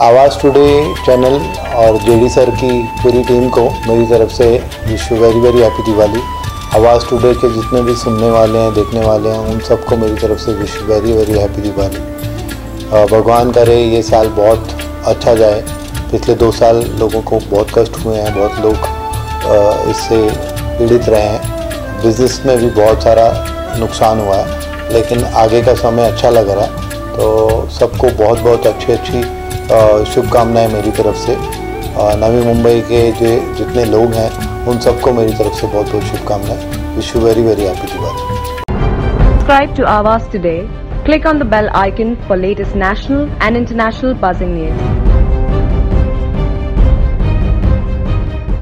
आवाज़ today channel और JD sir की पूरी टीम को मेरी तरफ़ से wish very very happy Diwali. Awaaz today के जितने भी सुनने वाले हैं, देखने वाले हैं, उन सबको मेरी तरफ़ से wish very very happy Diwali. भगवान करे ये साल बहुत अच्छा जाए। पिछले दो साल लोगों को बहुत कष्ट हुए हैं, बहुत लोग इससे पीड़ित रहे हैं। बिज़नेस में भी बहुत सारा नुकसान हुआ है, लेकिन आगे का समय अच्छा लग रहा है। तो सबको बहुत बहुत अच्छी अच्छी शुभकामनाएँ मेरी तरफ़ से। नवी मुंबई के जो जितने लोग हैं, उन सबको मेरी तरफ़ से बहुत बहुत शुभकामनाएँ। Wish you very very happy Diwali subscribe to Awaaz today click on the bell icon for latest national and international buzzing news